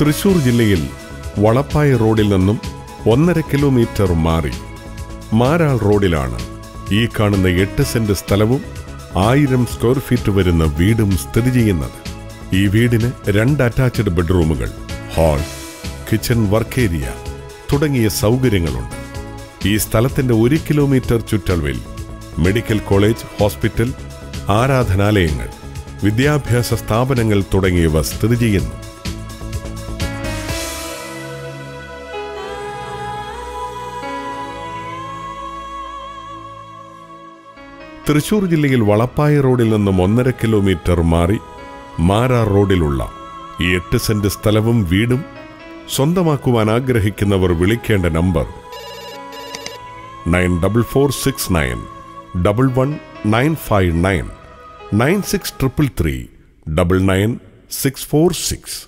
തൃശൂർ ജില്ലയിൽ വളപ്പായ റോഡിൽ നിന്നും ഒന്നര കിലോമീറ്റർ മാറി മാരാൾ റോഡിലാണ് ഈ കാണുന്ന എട്ട് സെന്റ് സ്ഥലവും ആയിരം സ്ക്വയർ ഫീറ്റ് വരുന്ന വീടും സ്ഥിതി ചെയ്യുന്നത്. ഈ വീടിന് രണ്ട് അറ്റാച്ച്ഡ് ബെഡ്റൂമുകൾ ഹാൾ കിച്ചൺ വർക്ക് ഏരിയ തുടങ്ങിയ സൗകര്യങ്ങളുണ്ട്. ഈ സ്ഥലത്തിന്റെ ഒരു കിലോമീറ്റർ ചുറ്റളവിൽ മെഡിക്കൽ കോളേജ് ഹോസ്പിറ്റൽ ആരാധനാലയങ്ങൾ വിദ്യാഭ്യാസ സ്ഥാപനങ്ങൾ തുടങ്ങിയവ സ്ഥിതി ചെയ്യുന്നു. തൃശൂർ ജില്ലയിൽ വളപ്പായ റോഡിൽ നിന്നും ഒന്നര കിലോമീറ്റർ മാറി മാരാ റോഡിലുള്ള എട്ട് സെന്റ് സ്ഥലവും വീടും സ്വന്തമാക്കുവാൻ ആഗ്രഹിക്കുന്നവർ വിളിക്കേണ്ട number nine double four six nine double one nine five nine nine six triple three double nine six four six